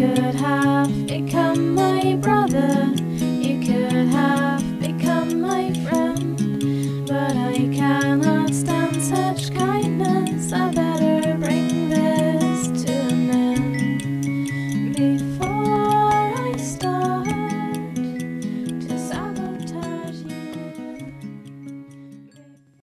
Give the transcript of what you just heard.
could have become my bride.